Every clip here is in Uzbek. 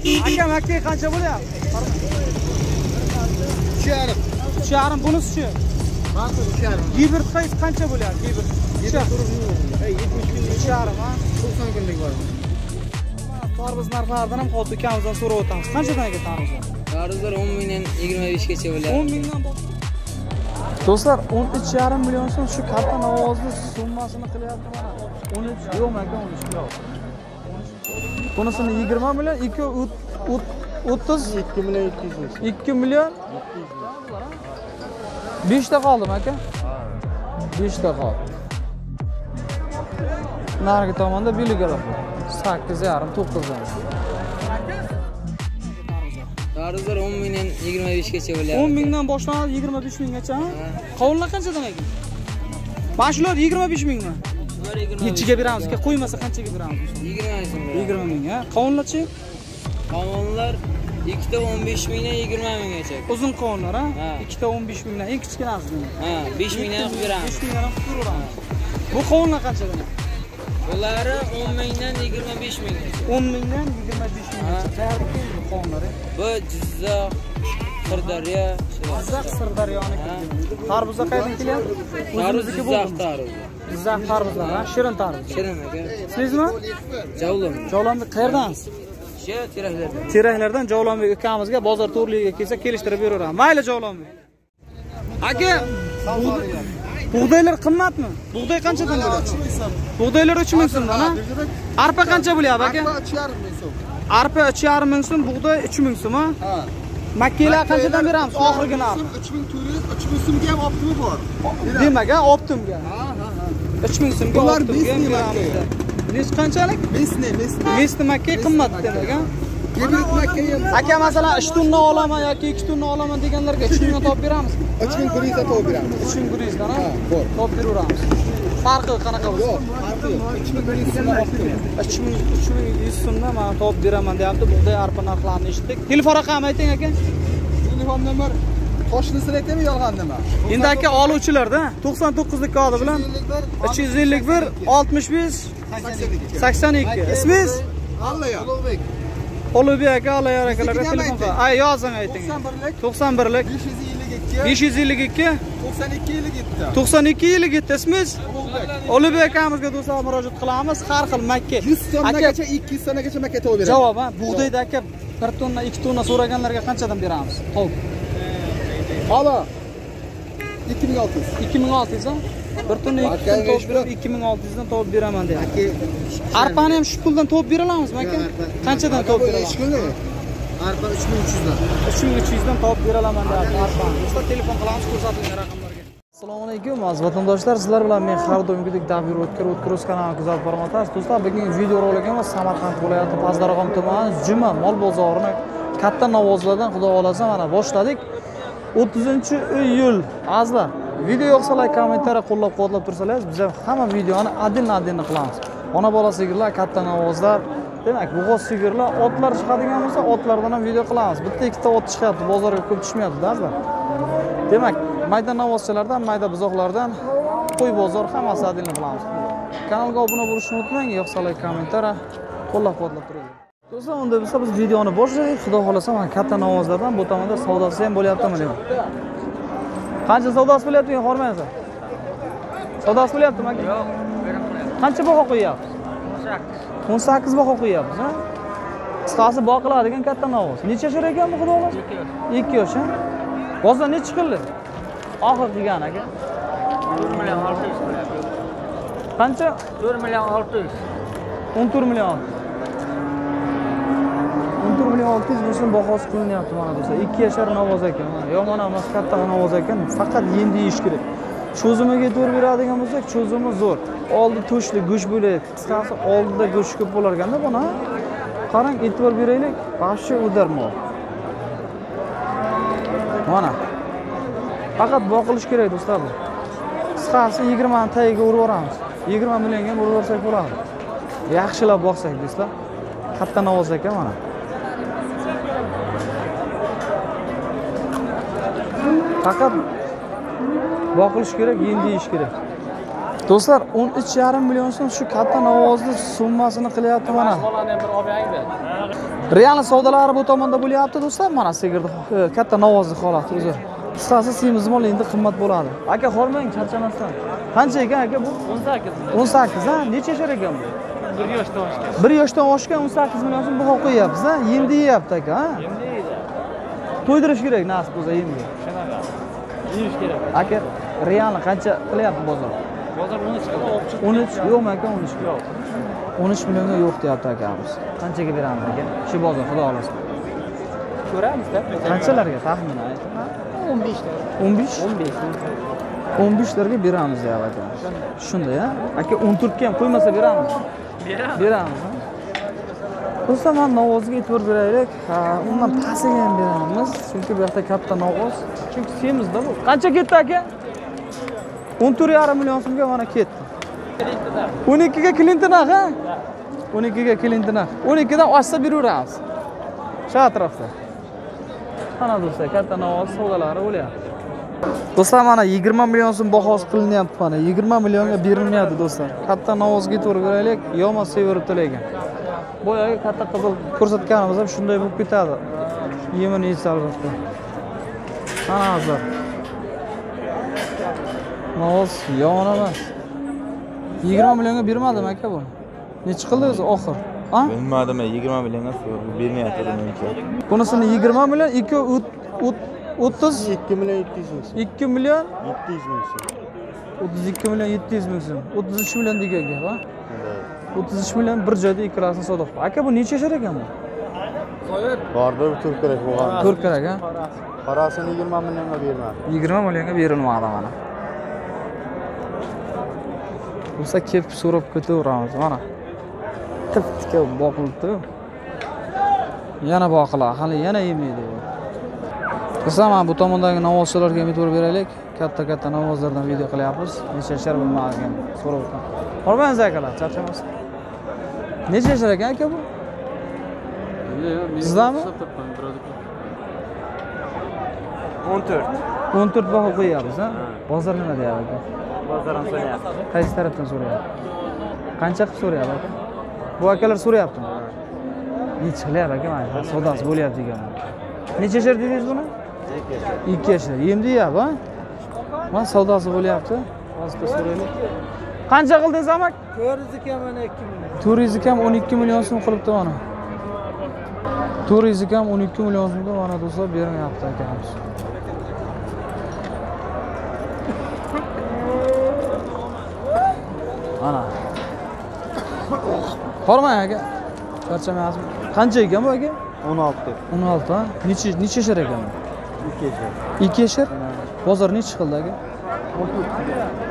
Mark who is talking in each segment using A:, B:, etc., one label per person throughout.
A: aka makka qancha bo'lyapti?
B: Uch yarim.
A: Uch yarim bunisichi
B: uch yarim.
A: Gibrid qaysi qancha bo'lyapti? Gibrid
B: yetmish kun
A: uch yarim ha?
B: To'qson kunlik bor.
A: Tarvuz narxlaridan ham hozir ukamizdan so'rab o'tamiz. Qanchadan ekan tarvuzlar
C: Tarvuzlar 10 mingdan 25 gacha bo'ladi.
A: o'n mingdan do'stlar o'n uch yarim million so'm shu katta novozni summasini qilyapti mana o'n uch yo'qmi aka o'n uch yo'q bunisini yigirma million ikki o't- o't- o'ttiz
B: ikki million ikki yuz ming
A: ikki million. Beshta qoldimi aka beshta qoldi. Narigi tomonda belgilar sakkiz yarim to'qqizdan
C: Tarvuzlar 10 mingdan 25 gacha bo'ladi.
A: o'n mingdan boshlanadi yigirma besh minggacha qovunlar qanchadan ekan mana shular yigirma besh mingmi?
C: Ular 25.
A: Nechiga beramiz aka qo'ymasa qanchaga beramiz
C: 20 so'm.
A: yigirma ming a qovunlarchi
C: Qovunlar ikkita 15 mingdan 20 minggacha.
A: uzun qovunlar a ikkita o'n besh mingdan eng kichkinasi
C: Ha, 5 mingdan qilib beramiz.
A: besh mingdan ham qilib beramiz bu qovunlar qanchadan?
C: Ularni 10 mingdan 25 minggacha.
A: o'n mingdan yigirma besh minggacha qayerda bu qovunlar
C: Bu Jizzax, Sirdaryo,
A: jizzax sirdaryoniki tarvuzlar qayerdan kelyapti
C: Tarvuz Jizzax tarvuzi.
A: Jizzax tarvuzlar a shirin tarvuz
C: Shirin aka.
A: sizmi?
C: Javlon.
A: javlonbek qayerdansiz
C: teraklardan.
A: teraklardan javlonbek ukamizga bozor to'rligiga kelsa kelishtirib beraveramiz mayli javlonbek. Aka bug'doylar qimmatmi? Bug'doy qanchadan bo'ladi? Bug'doylar uch ming so'mdan arpa qancha bo'lyapti aka?
B: Uch yarim ming so'm.
A: Arpa uch yarim ming so'm bug'doy uch ming so'm a
B: ha.
A: Makkalar qanchadan beramiz? Oxirgi narx
B: uch ming to'rt yuz uch ming so'mga ham optimi bor.
A: Demak a optimga.
B: Ha ha ha
A: uch ming so'mga
B: Bular
A: optimga ham
B: mesni
A: beramiz nechi qanchalik?
B: Mesne mesne
A: mesni makka qimmat demak a
B: gibrid makka
A: aka masalan uch tunni olaman yoki ikki tunni olaman deganlarga uch mingdan topib beramiz.
B: Uch ming bir yuzda topib beramiz.
A: Uch ming bir yuzdan
B: ha
A: a
B: bor.
A: Topib beraveramiz. Farqi qanaqa bo'lsa
B: yo'q farqi yo'q. Uch ming optimi
A: uch ming uch ming yuz so'mdan man topib beraman deyapti. Bug'doy arpa narxlarini eshitdik. Telefon raqamini ayting aka.
B: Telefon nomer qo'shnisini aytaymi yolg'on nima
A: endi aka oluvchilarda to'qson to'qqizlik kodi bilan uch yuz ellik bir oltmish besh sakson ikki. ismingiz?
B: Allayo ulug'bek.
A: Ulug'bek aka alloh yor akalarga telefon ay yozing ayting.
B: To'qson birlik. Besh yuz ellik ikki.
A: besh yuz ellik ikki.
B: to'qson ikki ellik yetti
A: to'qson ikki ellik yetti ismingiz?
B: Ulug'bek.
A: Akamizga do'stlar murojaat qilamiz har xil makka.
B: Yuz so'mgacha ikki yuz so'mgacha makka topib beradi
A: javob ha? Bug'doyda aka bir tonna ikki tonna so'raganlarga qanchadan beramiz? Tovuk
B: alo ikki ming olti yuz
A: ikki ming olti yuz a bir tonna ikki tonna topib berib ikki ming olti yuzdan topib beraman deyapti arpani ham shu puldan topib bera olamizmi aka qanchadan topib bera olamiz
B: arpa uch ming uch yuzdan
A: uch ming uch yuzdan topib bera olaman deyapti arpani do'stlar telefon qilamiz ko'rsatilgan raqamlarga assalomu alaykum aziz vatandoshlar sizlar bilan men har doimgidek davir o'tkir o'tkir o'z kanalini kuzatib bormoqdasiz do'stlar bugungi video roligimiz samarqand viloyati pazdarg'om tumani juma mol bozorini katta novozlardan xudo xohlasa mana boshladik o'ttizinchi iyul. Azizlar video yoqsa layk kommentariy qo'llab quvvatlab tursangiz biz ham hamma videoni отдельно отдельно qilamiz. Ona bola sigirlar katta novozlar demak bo'g'oz sigirlar otlar chiqadigan bo'lsa otlardan ham video qilamiz. Bitta ikkita ot chiqyapti bozorga ko'p tushmayaptida azizlar. Demak mayda navozchalardan mayda buzoqlardan qo'y bozor hammasi отдельно qilamiz. Kanalga obuna bo'lishni unutmang yoqsa layk kommentariy qo'llab quvvatlab turinglar do'stlar unda bo'lsa biz videoni boshladik. Xudo xohlasa mana katta novvozlardan bu tomonda savdosi ham bo'lyaptimi deyman qancha savdosi bo'lyapti hormayapsan savdosi bo'lyaptimi aka? Yo'q qancha baho qo'yyapsiz o'n sakkiz. baho qo'yyapmiz a qisqasi boqiladigan katta novoz. Necha yashar ekan bu xudo xohlasa? Ikki yosh. A bozor nechi qildi? Oxir qilgan aka.
C: To'rt million olti yuz
A: qancha?
C: To'rt million olti yuz.
A: O'n to'rt million. olti o'n to'rt million olti yuz ming so'm bahosi qilinyapti mana do'stlar ikki yashar novoz ekan mana. Yomon emas katta novoz ekan. Faqat yendi yeyish kerak. Cho'zimiga e'tibor beradigan bo'lsak cho'zimi zo'r. Oldi to'shli go'sht bo'ladi qisqasi oldida go'sht ko'p bo'lar ekanda buni qarang e'tibor beraylik. Вообще udar mol. Mana. Faqat boqilish kerak do'stlar. Bu qisqasi yigirmani tagiga urib yuboramiz. Yigirma millionga urib yuborsak bo'ladi. Yaxshilab boqsak do'stlar. Katta novoz ekan mana. Faqat boqilish kerak yem yeyish kerak. Do'stlar o'n uch yarim million so'm shu katta novozni summasini qilyapti mana. Realni savdolari bu tomonda bo'lyapti do'stlar. Mana sigirni e, katta novozli holati o'zi qisqasi semizmol endi qimmat bo'ladi. Aka hormang charchamasdan. Qancha ekan aka bu?
C: o'n sakkiz
A: o'n sakkiz a necha yashar ekan bu?
C: Bir yoshda oshgan.
A: Bir yoshdan oshgan o'n sakkiz million so'm baho qo'yyapsiz a yemni yeyapti aka a
C: endi yeydi
A: to'ydirish kerak nasib bo'lsa yemga
C: kerak.
A: Aka realni qancha qilyapti bozor?
C: Bozor o'n uch
A: o'n uch yo'qmi aka o'n uch
C: yo'q.
A: O'n uch millionga yo'q deyapti akamiz qanchaga beramiz aka? Shu bozor xudo xohlasa.
C: Ko'ramizda
A: qanchalarga? Taxminan
C: o'n beshta
A: o'n besh?
C: O'n besh
A: o'n beshlarga beramiz deyapti aka. Shunday. A aka o'n to'rtga ham qo'ymasa beramiz.
C: Beramiz.
A: Beramiz. Do'stlar mana novvozga e'tibor beraylik undan pastiga ham beramiz chunki bu yoqda katta navoz chunki semizda bu. Qancha ketdi aka o'n to'rt yarim million so'mga mana ketdi o'n ikkiga klinton ha. O'n ikkiga klinton o'n ikkidan oshsa beraveramiz shu atrofda mana do'stlar katta navoz savdolari bo'lyapti do'stlar mana yigirma million so'm bahosi qilinyapti mana yigirma millionga berilmayapti do'stlar. Katta navozga e'tibor beraylik yomon severibdi lekin boyagi katta qizil ko'rsatganimiz ham shunday bo'lib ketadi. Yemini yeysa albatta. Mana hozir novvoz yomon emas yigirma millionga bermadimi aka bu? Nechi qildi o'zi? Oxir. A?
D: Bilmadim yigirma millionga bermayapti menimcha
A: bunisini yigirma million ikki o't- o't- o'ttiz?
D: Ikki million yetti yuz ming so'm.
A: Ikki million?
D: Yetti yuz ming so'm.
A: O'ttiz ikki million yetti yuz ming so'm. O'ttiz uch million degan gap a o'ttiz uch million bir joyda ikkalasini savdo qilib aka bu necha yashar ekan bu?
D: Borda bir to'rt kerak bo'lgan.
A: To'rt kerak a
D: qorasini yigirma millionga bermadi.
A: Yigirma millionga berilmadi mana. Bo'lsa kelib so'rab ketaveramiz mana. Tip tika boqilibdi. Yana boqilar hali yana yemaydi do'stlar mana bu tomondagi novvozchalarga ham e'tibor beraylik. Katta katta novvozlardan video qilyapmiz. Necha yashar bilmagan so'rab o'taman bormaymiz akalar charchamasdan necha yashar ekan aka bu. Sizdami
C: o'n to'rt
A: o'n to'rt baho qo'yyapmiz a bozor nima deyapti aka
C: bozor ham so'rayapti
A: qaysi tarafdan so'rayapti qancha qilib so'rayapti aka bu akalar so'rayaptimi necha qilyapti aka mana savdosi bo'lyapti ekan necha yashar dedingiz buni ikki yashar yem deyapti a mana savdosi bo'lyapti hozir so'raylik qancha qildingiz amak
C: to'rt yuz kam mana ikki
A: to'rt yuz kam o'n ikki million so'm qilibdi mana. To'rt yuz kam o'n ikki million so'mga mana do'stlar beryapti akamiz. Mana. Hormang aka. Charchamayapsizmi qancha ekan bu aka?
D: o'n olti.
A: O'n olti a necha necha yashar ekan?
D: Ikki yashar.
A: Ikki yashar? Bozor nechi qildi aka?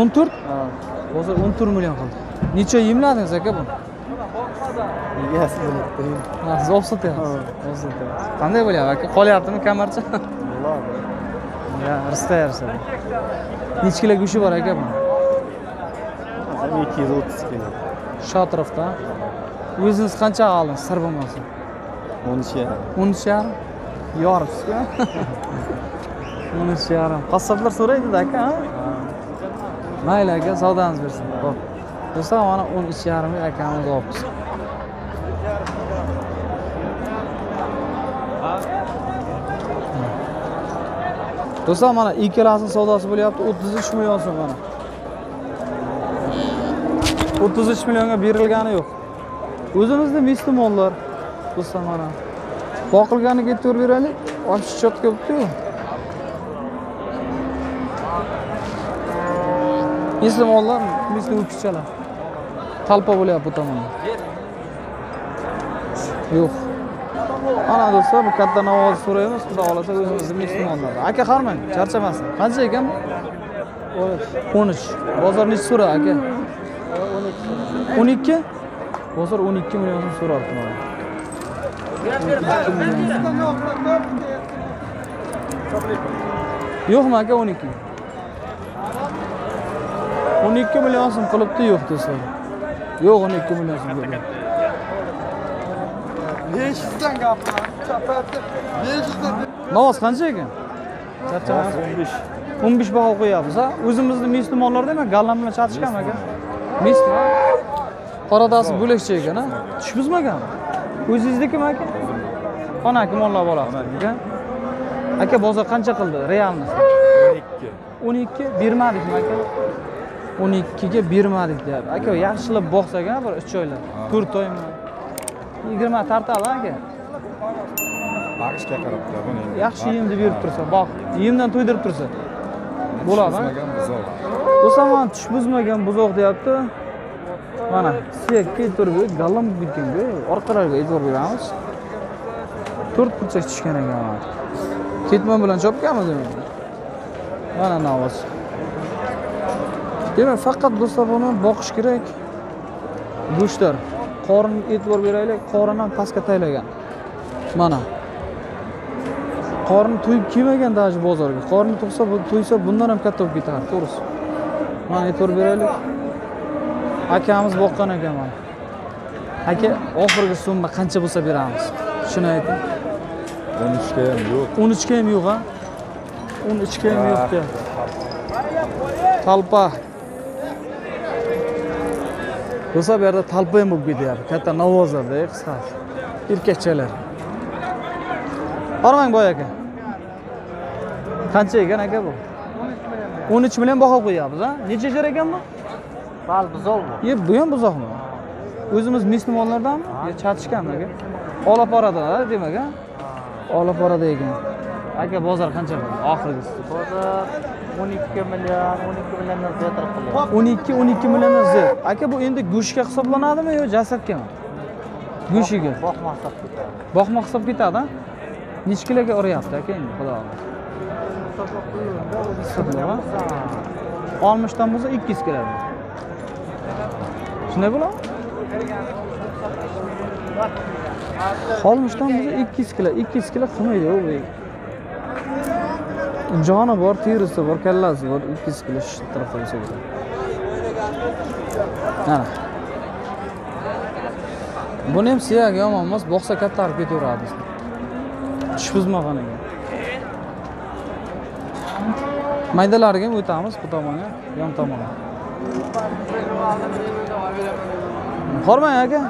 A: o'n to'rt. Bozor o'n to'rt million qildi. Necha yemladingiz aka buni Ha, siz olib sotyapsiz olib sotyapsiz qanday bo'lyapti aka qolyaptimi kamarcha ristayarsa nechi kilo go'shti bor aka buni
D: ikki yuz o'ttiz kilo.
A: Shu atrofda o'zingiz qancha oldingiz sir bo'lmasa
D: o'n uch yarim.
A: O'n uch yarim? Yoribsizku o'n uch yarim. Qassoblar so'raydida aka mayli aka savdangiz bersin. Ho'p do'stlar mana o'n uch yarimga akamiz olibmiz do'stlar mana ikkalasini savdosi bo'lyapti. o'ttiz uch million so'm mana. o'ttiz uch millionga berilgani yo'q. O'zimizni misli do'stlar mana. Boqilganini e'tibor beraylik. Ochiq chot bo'libdiyu misli mollar misli ho'kizchalar talpa bo'lyapti bu tomonda yo'q. Mana do'stlar bu katta navoz so'raymiz xudo xohlasa o'zimizni mehmonlar aka qarmang charchamasin qancha ekan o'n uch. O'n uch. Bozor nechi so'ra aka? O'n ikki. O'n ikki bozor o'n ikki million so'm so'rabdi mana yo'qmi aka o'n ikki? O'n ikki million so'm qilibdi yo'q desa. Yo'q o'n ikki million so'm qilibdi.
B: Besh yuzdan gapiradi chapati besh yuzdan
A: novoz qancha ekan? Charchamas
D: o'n besh
A: o'n besh baho qo'yyapmiz a o'zimizni mesni mollarda emas gallam bilan chatishganmi aka mesni qoradasi bo'lakcha ekan a tushib buzmaganmi o'zingiznikimi aka? Xonaki mollar bolasi aka? Aka bozor qancha qildi? Realni o'n ikki. Bermadikmi aka? O'n ikkiga bermadik deyapti. Aka yaxshilab boqsak a bir uch oylar. To'rt oymi yigirma tartadi aka.
E: Bag'ishga qarab turadi buni endi
A: yaxshi yemni berib tursa boq yemdan to'ydirib tursa. Bo'ladi a?
E: Tushmagan buzoq.
A: Bo'lsa mana tush buzmagan buzoq deyapti. Mana suyakka e'tibor berib gallam bitganga orqalariga e'tibor beramiz. To'rt burchak tushgan ekan ketmon bilan chopganmiz mana navoz demak faqat do'stlar buni boqish kerak. Go'shtlar qorin e'tibor beraylik qorin ham pastga taylagan. Mana. Qorni to'yib kelmagan даже bozorga. Qorni to'ysa bu to'ysa bundan ham katta bo'lib ketardi to'g'risi. Mana e'tibor beraylik akamiz boqqan ekan mana. Aka oxirgi summa qancha bo'lsa beramiz. Shuni ayting.
E: O'n uchga ham yo'q.
A: O'n uchga ham yo'q a o'n uchga ham yo'q deyapti talpa bo'lsa bu yerda talpa ham bo'lib ketyapti. Katta novvozlarda qisqasi erkakchalar. Bormang boy aka. Qancha ekan aka bu? o'n uch million baho qo'yyapmiz a necha jar ekan bu?
D: Bal buzoqmi?
A: ye bu ham buzoqmi? O'zimiz местный mollardanmi yo chatishganmi aka. Olaporada demak a olaporada ekan. Aka bozor qancha? Bo'ldi oxirgisi.
D: Bozor 12 million, 12 milliondan ziyod qilyapti.
A: o'n ikki o'n ikki milliondan ziyod. Aka bu endi go'shtga hisoblanadimi yo jasadgami? Go'shtiga.
D: Boqma hisob ketadi.
A: boqma hisob ketadi nechi kiloga uryapti aka endi? Xudo oltmishdan bo'lsa ikki yuz kilo shunday bo'ladimi? Oltmishdan bo'lsa ikki yuz kilo ikki yuz kilo qilmaydi u joni bor terisi bor kallasi bor ikki kilo shu tarafda bo'lsa kerak mana buni ham suyagi yomon emas boqsa kattarib ketaveradi. Tish buzmagan ekan. Maydalariga ham o'tamiz bu tomonga yon tomonga hormang aka.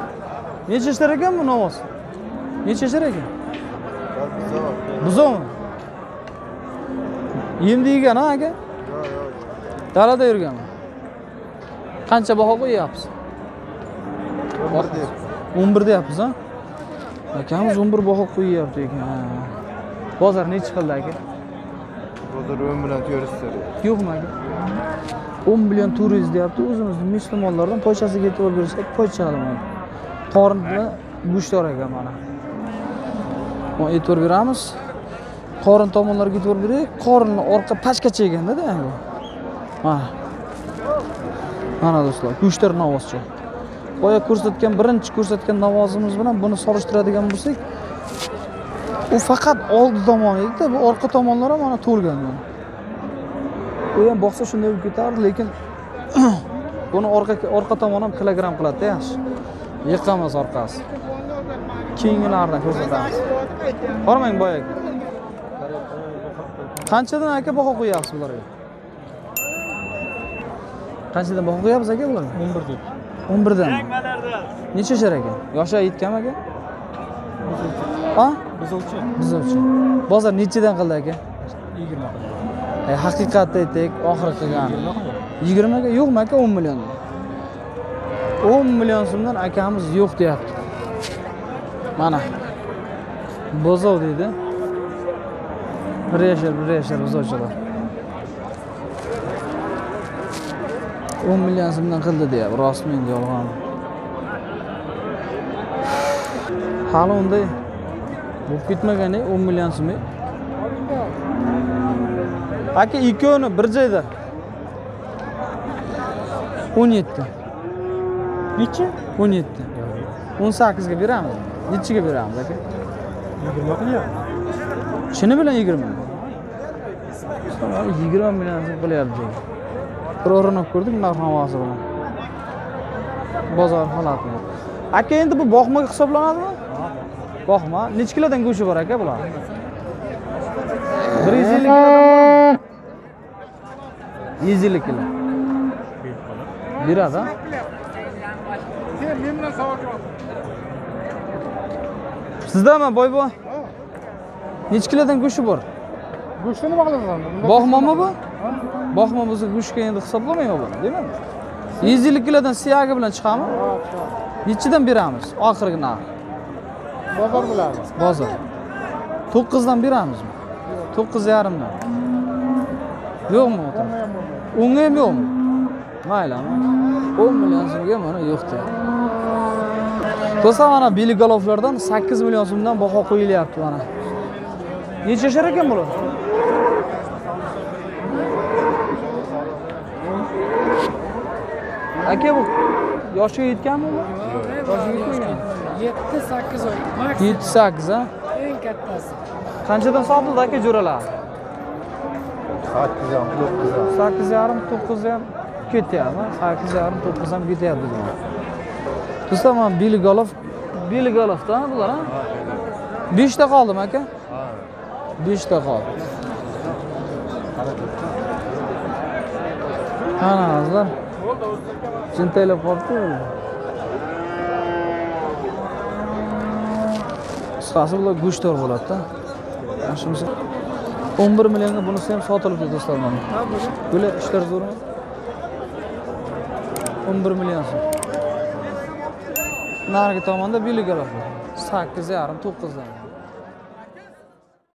A: Necha yashar ekan bu novoz necha yashar ekan? Buzovmi? Yemni yegan a aka? Dalada yurganmi qancha baho qo'yyapsiz? O'n bir deyapmiz a akamiz o'n bir baho qo'yyapti ekan bozor nechi qildi aka?
E: Bozor o'n bilan to'rtda
A: yo'qmi aka? O'n million to'rt yuz deyapti o'zimizni местный mollardan pochasiga e'tibor bersak pocha qilaman qorin bilan go'shtdor ekan mana. E'tibor beramiz qorin tomonlariga e'tibor beray qorinni orqa pastgacha ekanda mana mana do'stlar go'shtlar novozchi. Boya ko'rsatgan birinchi ko'rsatgan navozimiz bilan buni solishtiradigan bo'lsak u faqat oldi tomoni edida bu orqa tomonlari mana to'lgan mana. U ham boqsa shunday bo'lib ketardi lekin buni orqa orqa tomoni ham kilogramm qiladida yaxshi. Yiqamiz orqasi. Keyingilardan ko'rsatamiz. Bormang boyaga qanchadan aka baho qo'yyapsiz bularga qanchadan baho qo'yyapsiz aka bularga o'n bir deb. O'n birdan. Necha yashar ekan yoshi yetganmi aka? A?
D: Buzuvchi.
A: bizovchi bozor nechidan qildi aka? E, haqiqatni aytaylik oxiri qilgan. Yigirmaga yo'qmi aka? O'n million. O'n million so'mdan akamiz yo'q deyapti. Mana. Bozov deydi bir yashar buzovchilar o'n million so'mdan qildi deyapti rostmi endi yolg'onmi hali unday bo'lib ketmagan o'n million so'm aka ikkovini bir joyda o'n yetti nechi o'n yetti o'n sakkizga beramiz nechiga beramiz aka
D: Yigirma qilyapti.
A: shuni bilan yigirma yigirma million so'm qilyapti bir urinib ko'rdik narx navosi bilan bozor holati aka endi bu boqmaga hisoblanadimi? Boqma. Necha kilodan go'shti bor aka bular? Bir yuz ellik yuz ellik kilo. Beradi a? sizdami boybo nechi kilodan go'shti bor?
D: Go'shtni nima qilasan
A: bog'monmi bu? bog'mon bo'lsa go'shtga endi hisoblamayman buni deyman kilodan siyagi bilan chiqadimi nechidan beramiz? Oxirgi narx.
D: Bozor biladi
A: bozor. To'qqizdan beramizmi? To'qqiz yarimdan. Yo'qmi o'nga ham yo'qmi? Mayli o'n million so'mga mana yo'qda do'stlar mana beligolovlardan sakkiz million so'mdan baho qo'yilyapti mana. Necha yashar ekan bular aka bu yoshiga yetganmi bu
F: yetti sakkiz oy. Maks
A: yetti sakkiz a
F: eng kattasi.
A: Qanchadan sotildi aka jo'ralar
E: sakkiz ham to'qqiz ham.
A: Sakkiz yarim to'qqiz ham ketyapti sakkiz yarim to'qqiz ham ketyapti bular do'stlar mana beligolov beligolovda bular a beshta qoldimi aka. Beshta qoldi ana qizlar jintaylab qolibdi qisqasi bular go'shtdor bo'ladida. Mana shunisi o'n bir millionga bunisi ham sotilibdi do'stlar mana bular ishlar zo'rmi? o'n bir million so'm. Narigi tomonda beligolov sakkiz yarim to'qqizdan.